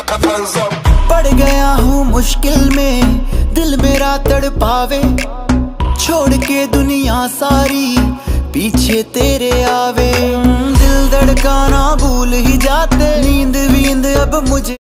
पड़ गया हूँ मुश्किल में, दिल मेरा तड़पावे। छोड़ के दुनिया सारी, पीछे तेरे आवे। दिल धड़काना भूल ही जाते, नींद वींद अब मुझे